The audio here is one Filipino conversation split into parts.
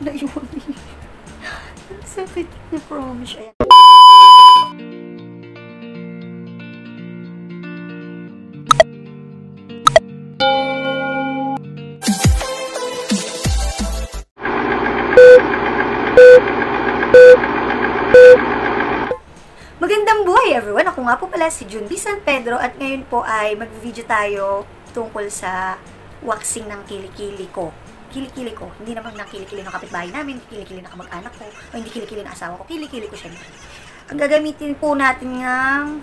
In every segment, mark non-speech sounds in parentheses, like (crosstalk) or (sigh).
Naiwan eh. Ang sakit na promise. Ayan. Magandang buhay everyone! Ako nga po pala si Junbi San Pedro at ngayon po ay mag-video tayo tungkol sa waxing ng kilikili ko. Kilikili ko, hindi naman ng kilikili ng kapitbahay namin, kilikili ng kamag-anak ko, o hindi kilikili ng asawa ko, kilikili ko syempre. Ang gagamitin po natin ng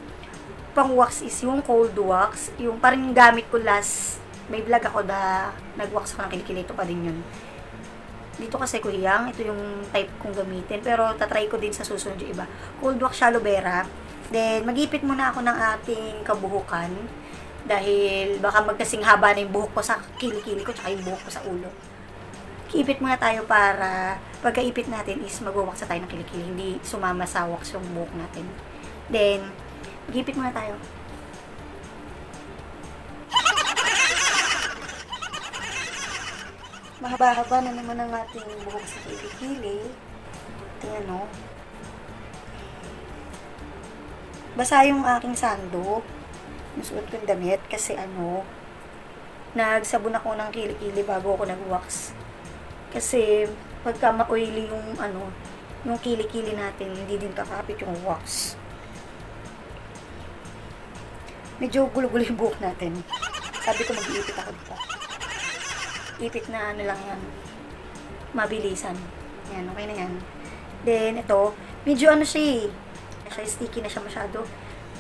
pang-wax is yung cold wax, yung parang gamit ko last, may vlog ako na nag-wax ako ng kilikili, ito pa din yun dito kasi kuhiyang, ito yung type kong gamitin. Pero tatry ko din sa susunod yung iba. Cold wax aloe vera. Then, magipit muna ako ng ating kabuhukan. Dahil baka magkasing haba na yung buhok ko sa kilikili ko, tsaka yung buhok ko sa ulo. Kiipit muna tayo para pagkaipit natin is magwawaksa tayo ng kilikili. Hindi sumama sa wax yung buhok natin. Then, magipit muna tayo. mahaba-haba na naman ang ating buhok sa kilikili. Ayan o. Basa yung aking sando. Nasuot ko yung damit kasi ano, nagsabon ako ng kilikili bago ako nag-wax. Kasi pagka ma-oily yung ano, yung kilikili natin, hindi din kakapit yung wax. Medyo gulo-gulo yung buhok natin. Sabi ko mag-iipit ako dito ipit na ano lang yan. Mabilisan. Yan, okay na yan. Then, ito, medyo ano siya eh. Siya, sticky na siya masyado.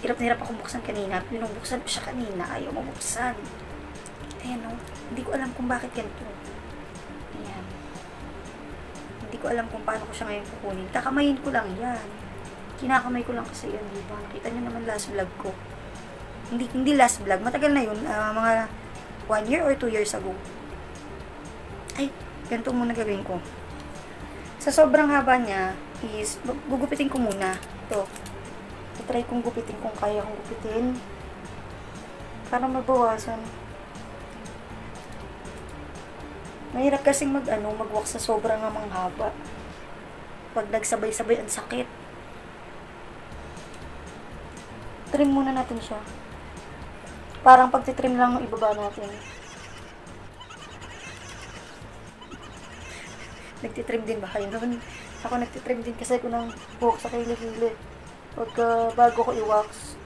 Hirap na hirap ako buksan kanina. Pinubuksan ko siya kanina. Ayaw mabuksan. Ayan o. Oh. Hindi ko alam kung bakit ganito. Ayan. Hindi ko alam kung paano ko siya ngayon kukunin. Kakamayin ko lang yan. Kinakamay ko lang kasi yan, di ba? Nakita nyo naman last vlog ko. Hindi, hindi last vlog. Matagal na yun. Uh, mga one year or two years ago ay, ganito muna gagawin ko. Sa sobrang haba niya, is, gugupitin ko muna. Ito. try kong gupitin kung kaya kong gupitin. Para mabawasan. Mahirap kasing mag, ano, magwak sa sobrang namang haba. Pag nagsabay-sabay, ang sakit. Trim muna natin siya. Parang pagtitrim lang ng ibaba natin. nagtitrim din ba kayo? Naman, ako nagtitrim din kasi ako ng buhok sa kilikili. Pagka bago ko i-wax.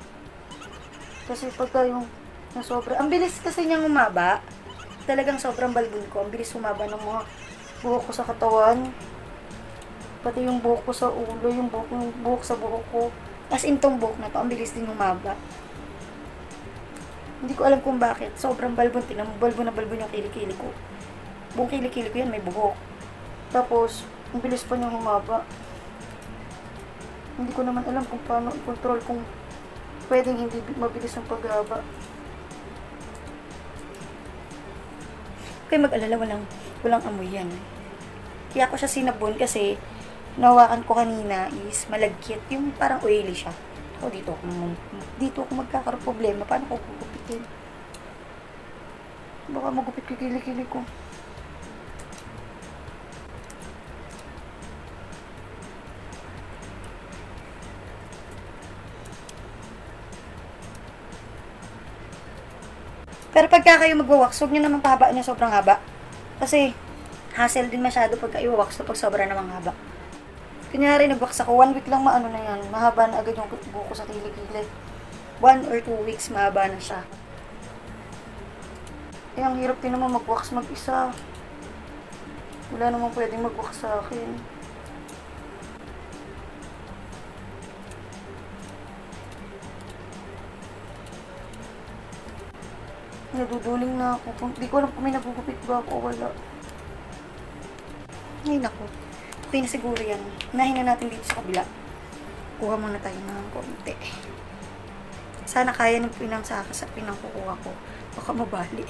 Kasi pagka yung na sobra, ang bilis kasi niyang umaba. Talagang sobrang balbon ko. Ang bilis umaba ng mga buhok ko sa katawan. Pati yung buhok ko sa ulo, yung buhok, yung buhok sa buhok ko. As in tong buhok na to, ang bilis din umaba. Hindi ko alam kung bakit. Sobrang balbon. Tinan mo, balbon na balbon yung kilikili ko. Buong kilikili ko yan, may buhok. Tapos, ang bilis pa niyang humaba. Hindi ko naman alam kung paano i-control kung pwedeng hindi mabilis ang paghaba. Kaya mag-alala, walang, walang amoy yan. Kaya ako siya sinabon kasi nawakan ko kanina is malagkit. Yung parang oily siya. O dito ako, dito ako magkakaroon problema. Paano ko gugupitin? Baka magupit ko kilikili ko. Pero pagka kayo magwa-wax, huwag nyo naman pahaba na sobrang haba. Kasi, hassle din masyado pagka i-wax pag sobra namang haba. Kunyari, nag-wax ako, one week lang maano na yan. Mahaba na agad yung buko sa kilikili. One or two weeks, mahaba na siya. Eh, ang hirap din naman mag-wax mag-isa. Wala naman pwedeng mag-wax sa akin. Naduduling na ako. Hindi ko alam kung may nagugupit ba ako o wala. Ay, naku. Okay na siguro yan. Nahin na natin dito sa kabila. Kuha muna tayo ng konti. Sana kaya ng pinang sa akin sa pinang kukuha ko. Baka mabali.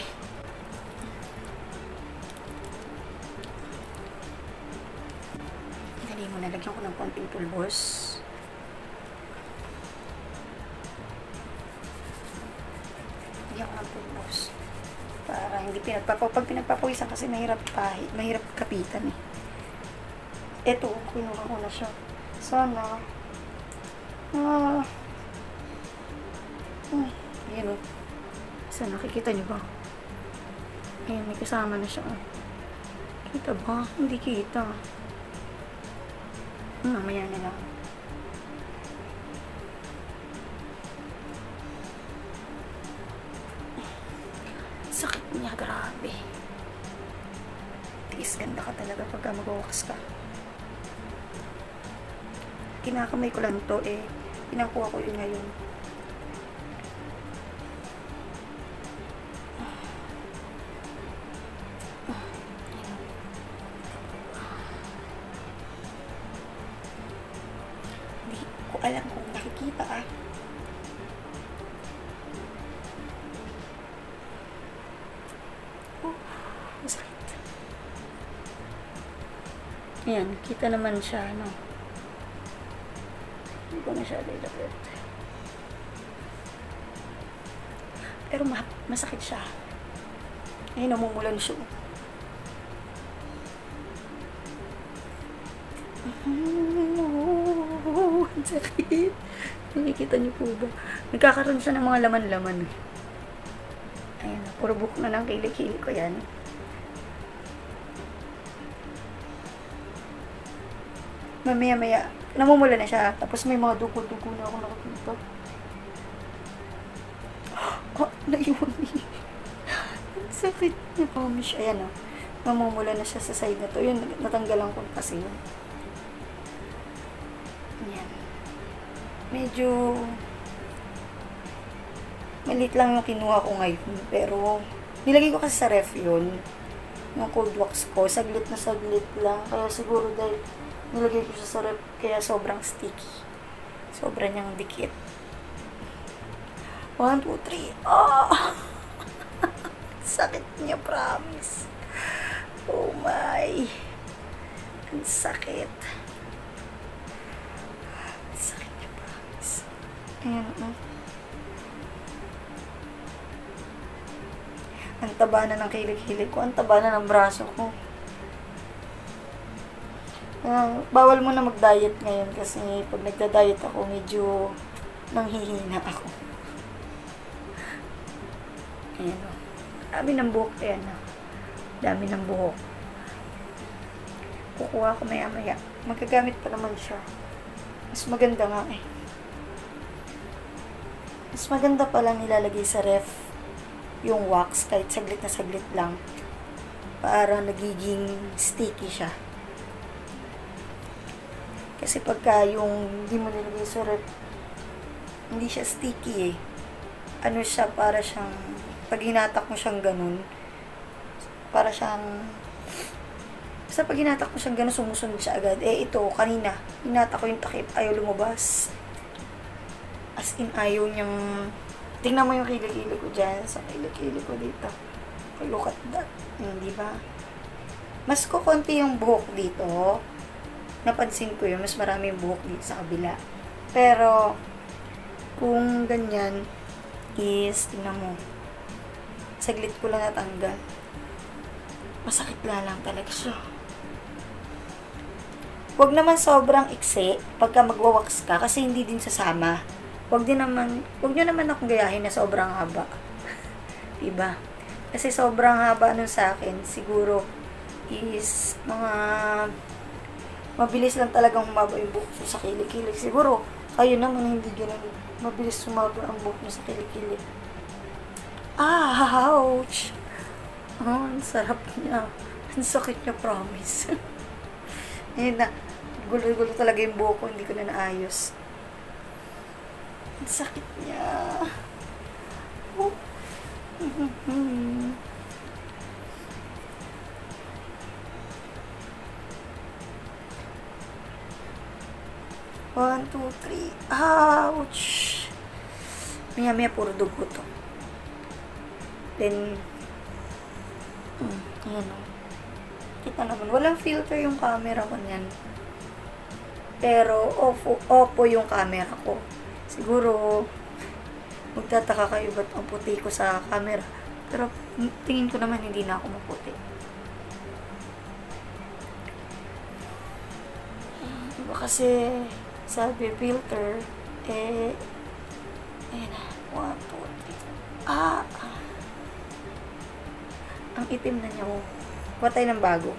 Dali mo, nalagyan ko ng konting pulbos. Para hindi pinagpapaw. Pag pinagpapawisan kasi mahirap pahit. Mahirap kapitan eh. Eto, kinuha ko na siya. Sana. Ah. Hmm, ayan o. Sana, nakikita niyo ba? Ayan, may kasama na siya. oh. Kita ba? Hindi kita. Hmm, mamaya na lang. Niya, grabe. Tiis, ganda ka talaga pagka mag-walks ka. Kinakamay ko lang to eh. Pinakuha ko yun ngayon. Masakit. Ayan, kita naman siya, no? Hindi ko na siya lilapit. Pero ma masakit siya. Ay, namumulan siya. Oh, ang sakit. Nakikita niyo po ba? Nagkakaroon siya ng mga laman-laman. Ayan, puro buhok na ng kilikili ko yan. Mamaya-maya, namumula na siya. Tapos may mga dugo-dugo na ako nakakita. Oh, (gasps) naiwan niya. Ang sakit niya. Promise. Ayan o. Mamumula na siya sa side na to. Yun, natanggalan ko kasi yun. Ayan. Medyo maliit lang yung kinuha ko ngayon. Pero, nilagay ko kasi sa ref yun. Yung cold wax ko. Saglit na saglit lang. Kaya siguro dahil nilagay ko sa ref, kaya sobrang sticky. Sobrang niyang dikit. One, two, three. Ah! (laughs) sakit niya, promise. Oh my. Ang sakit. Ang sakit niya, promise. Ayan, oh. Ang taba na ng kilig-kilig ko. Ang taba na ng braso ko. Ah, bawal mo na mag-diet ngayon kasi pag nagda-diet ako, medyo nanghihina ako. Ayan o. Dami ng buhok. Ayan o. Dami ng buhok. Kukuha ko maya-maya. Magagamit pa naman siya. Mas maganda nga eh. Mas maganda pala nilalagay sa ref yung wax kahit saglit na saglit lang para nagiging sticky siya. Kasi pagka yung hindi mo nilagay sa hindi siya sticky eh. Ano siya, para siyang, pag hinatak mo siyang ganun, para siyang, basta pag hinatak mo siyang ganun, sumusunod siya agad. Eh ito, kanina, hinatak ko yung takip, ayaw lumabas. As in, ayaw niyang, tingnan mo yung kilikili ko dyan, sa kilikili ko dito. Look at that. Hindi ba? Mas kukunti yung buhok dito, napansin ko yun, mas marami yung buhok dito sa kabila. Pero, kung ganyan, is, tingnan mo, saglit ko lang natanggal. Masakit na lang talaga siya. Huwag naman sobrang iksi pagka magwawax ka kasi hindi din sasama. Huwag din naman, huwag nyo naman akong gayahin na sobrang haba. (laughs) diba? Kasi sobrang haba nun sa akin, siguro is mga mabilis lang talagang humaba yung buhok ko sa kilikili. Siguro, kayo naman hindi ganun. Mabilis sumaba ang buhok niyo sa kilikili. Ah, ouch! Oh, ang sarap niya. Ang sakit niya, promise. (laughs) Ayun na. Gulo-gulo talaga yung buhok ko. Hindi ko na naayos. Ang sakit niya. Oh. (laughs) One, two, three. Ouch! Maya maya puro dugo to. Then, hmm, ayan o. Kita naman. Walang filter yung camera ko niyan. Pero, opo, opo yung camera ko. Siguro, magtataka kayo ba't ang puti ko sa camera. Pero, tingin ko naman hindi na ako maputi. Iba kasi, sabi filter, eh, na, one, two, three. Ah! Ang itim na niya, oh. Kuha tayo ng bago.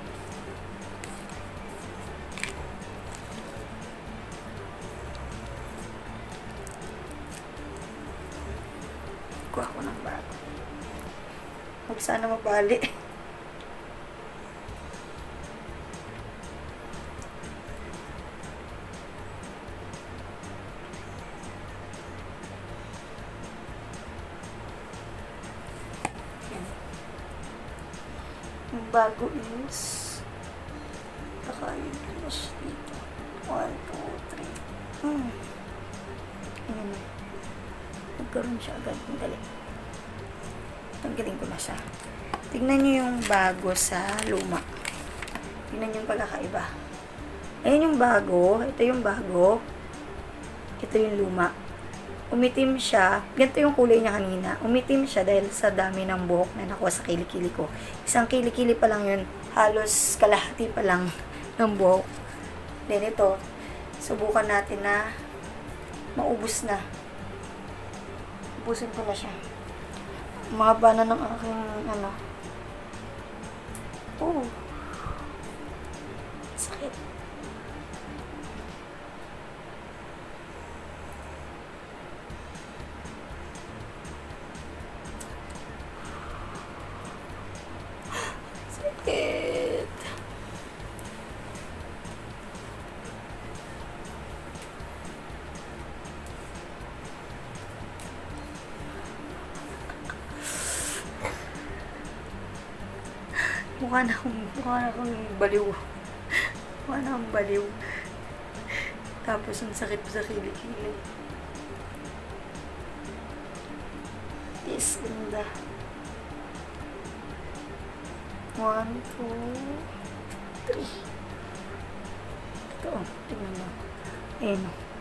Kuha ko ng bago. Huwag sana mabali. (laughs) bago is baka yung close dito. One, two, three. Hmm. Ayan na. Nagkaroon siya agad. Ang dali. Tanggalin ko na siya. Tingnan nyo yung bago sa luma. Tingnan nyo yung pagkakaiba. Ayan yung bago. Ito yung bago. Ito yung luma. Umitim siya. Ganito yung kulay niya kanina. Umitim siya dahil sa dami ng buhok na nakuha sa kilikili ko. Isang kilikili pa lang yun. Halos kalahati pa lang ng buhok. Then ito, subukan natin na maubos na. Ubusin ko na siya. Mahaba na ng aking ano. Oh. Mukha na akong, mukha na akong baliw. Mukha na akong baliw. Tapos ang sakit sa kilikili. Yes, ganda. One, two, three. Ito, tingnan mo. Ayan.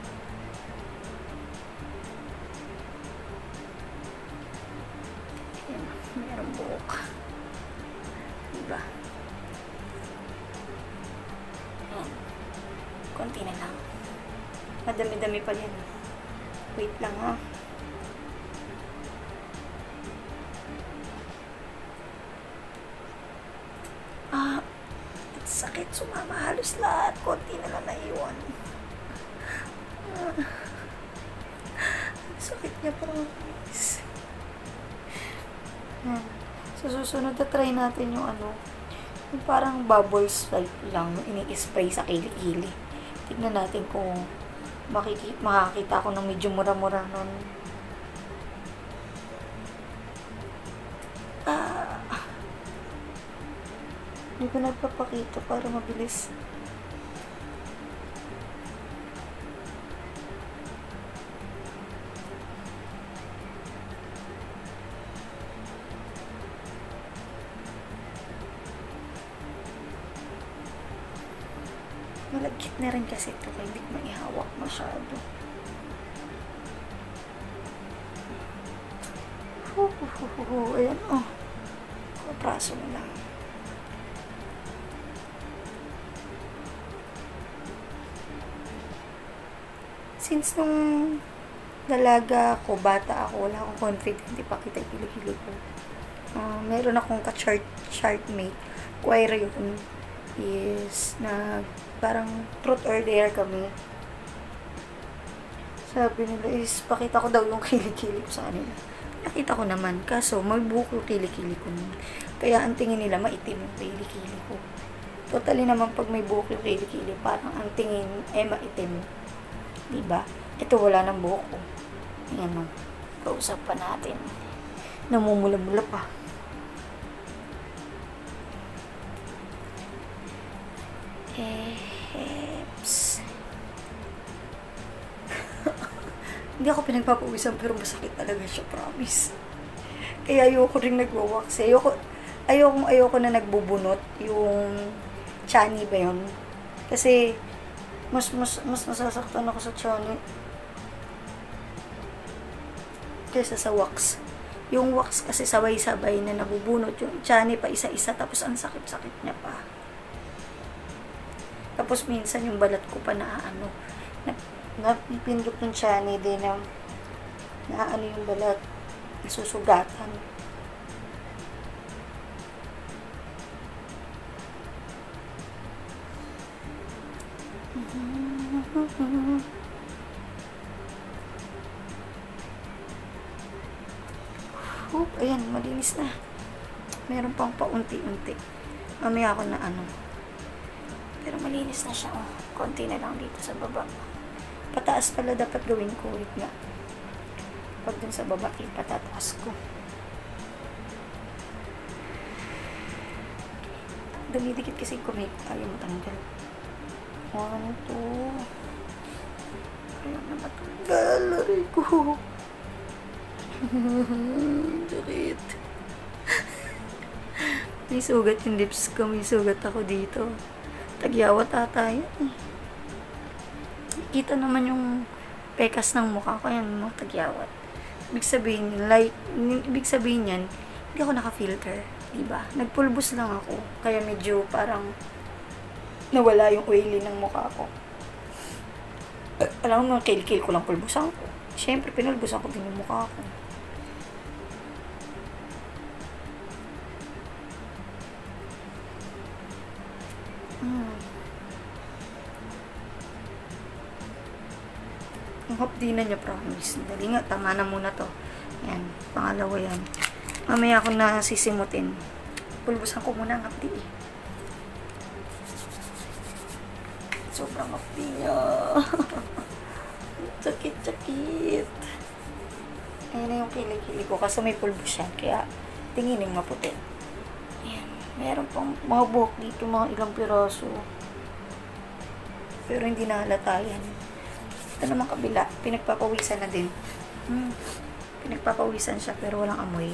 Konti na lang. Madami-dami pa yan. Wait lang ha. Ah, sakit sumama halos lahat. Konti na lang naiwan. Ah, sakit niya promise. Yan. Sa susunod na try natin yung ano, yung parang bubbles like lang, ini-spray sa kilikili. Tignan natin kung makiki makakita ako ng medyo mura-mura nun. Ah, hindi ko nagpapakita para mabilis. Since nung dalaga ako, bata ako, wala akong confident, ipakita yung kilikili ko. Ah, meron akong ka-chart chart mate. Choir yun is na parang truth or dare kami. Sabi nila is pakita ko daw yung (laughs) kilikili ko sa kanila. Nakita ko naman, kaso may yung kilikili ko nun. Kaya ang tingin nila maitim yung kilikili ko. Totally naman pag may buhok yung kilikili, parang ang tingin eh maitim. Diba? Ito wala ng buhok ko. Ayan o. Kausap pa natin. Namumula-mula pa. Eps. (laughs) Hindi ako pinagpapawisan pero masakit talaga siya, promise. Kaya ayoko rin nagwawax. eh. Ayoko, ayoko, ayoko na nagbubunot yung chani ba yun? Kasi mas mas mas nasasaktan ako sa chani kaysa sa wax. Yung wax kasi sabay-sabay na nabubunot yung chani pa isa-isa tapos ang sakit-sakit niya pa. Tapos minsan yung balat ko pa na ano, na, napipindot ng chani din na na ano yung balat, nasusugatan. Oop, ayan, malinis na. Meron pang paunti-unti. Mamaya ako na ano. Pero malinis na siya. Oh. Konti na lang dito sa baba. Pataas pala dapat gawin ko. Wait nga. Pag dun sa baba, ipatataas ko. Dumidikit kasi ko may ayaw matanggal. Ano to? Kaya na matanggal. Aray ko. (laughs) Sakit. may sugat yung lips ko. May sugat ako dito. Tagyawat ata eh. Kita naman yung pekas ng mukha ko. Yan, mga tagyawat. Ibig sabihin, like, ibig sabihin yan, hindi ako naka-filter. Diba? Nagpulbos lang ako. Kaya medyo parang nawala yung oily ng mukha ko. Alam mo, kill-kill ko lang pulbusan ko. Siyempre, pinulbusan ko din yung mukha ko. Hmm. Ang hapdi na niya, promise. Dali nga, tama na muna to. Yan, pangalawa yan. Mamaya ako na sisimutin. Pulbusan ko muna ang hapdi eh. Sobrang hapdi niya. (laughs) sakit, sakit. Ayan na yung kilikili ko kasi may pulbos siya. Kaya tinginin maputi. Ayan. Meron pang mga buhok dito, mga ilang piraso. Pero hindi na halata yan. Ito naman kabila, pinagpapawisan na din. Hmm. Pinagpapawisan siya pero walang amoy.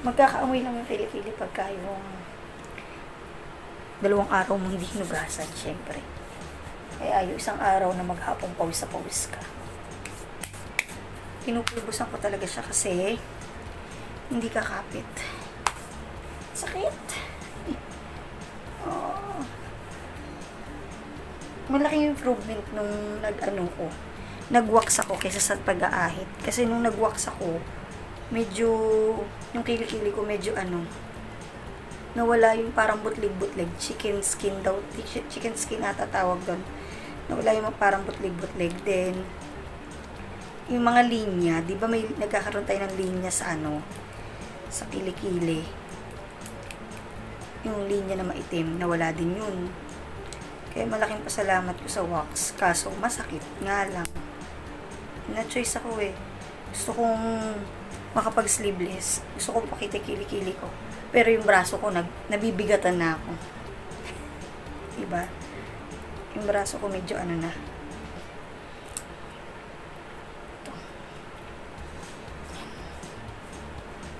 Magkakaamoy lang yung kilikili pagka yung dalawang araw mong hindi hinugasan, syempre. Kaya ayaw isang araw na maghapong pawis sa pawis ka. Pinupulbusan ko talaga siya kasi hindi kakapit. Sakit. (laughs) Oh. Malaking improvement nung nag-ano ko. Nag-wax ako kaysa sa pag-aahit. Kasi nung nag-wax ako, medyo, yung kilikili ko medyo ano, nawala yung parang butlig-butlig. Chicken skin daw. Chicken skin ata tawag doon. Nawala yung parang butlig-butlig. Then, yung mga linya, di ba may nagkakaroon tayo ng linya sa ano, sa kilikili. Yung linya na maitim, nawala din yun. Kaya malaking pasalamat ko sa wax. Kaso, masakit nga lang. Na-choice ako eh. Gusto kong makapag-sleeveless. Gusto kong pakita kilikili ko. Pero yung braso ko, nag, nabibigatan na ako. Diba? Yung braso ko medyo ano na. Ito.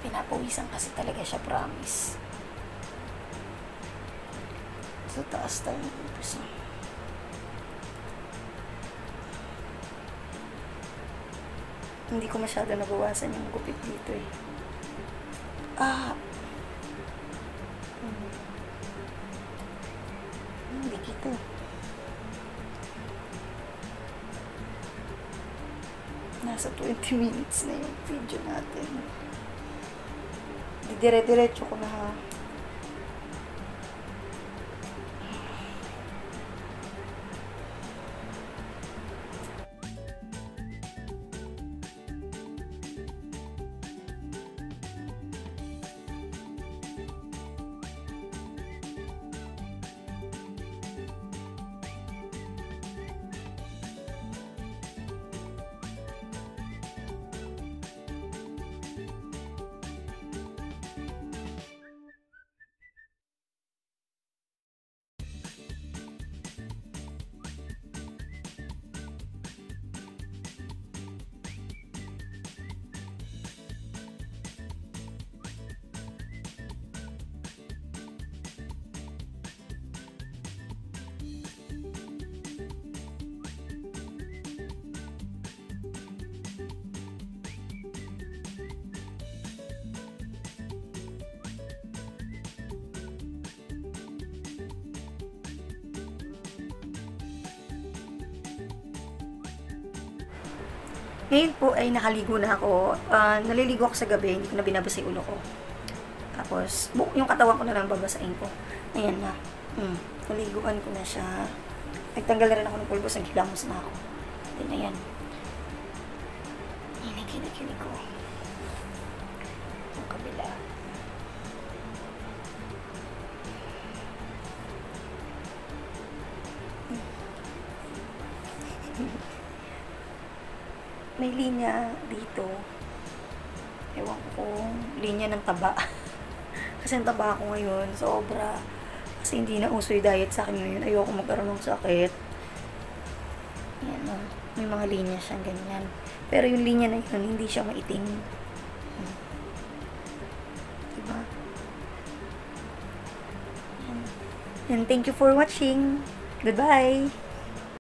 Pinapawisan kasi talaga siya, promise. Sa taas tayo nag-umpisa. Hindi ko masyado nabawasan yung gupit dito eh. Ah! Nasa 20 minutes na yung video natin. Dire-diretso ko na ha. Ngayon po ay nakaligo na ako. Ah, naliligo ako sa gabi, hindi ko na binabasa yung ulo ko. Tapos, bu- yung katawan ko na lang babasahin ko. Ayan na. Mm, naliguan ko na siya. Nagtanggal na rin ako ng pulbos, naghilamos na ako. Then. Ayan, May linya dito. Ewan ko kung linya ng taba. (laughs) Kasi ang taba ko ngayon, sobra. Kasi hindi na uso yung diet sa akin ngayon. Ayoko magkaroon ng sakit. Yan o. May mga linya siyang ganyan. Pero yung linya na yun, hindi siya maitim. Diba? Yan. And thank you for watching. Goodbye!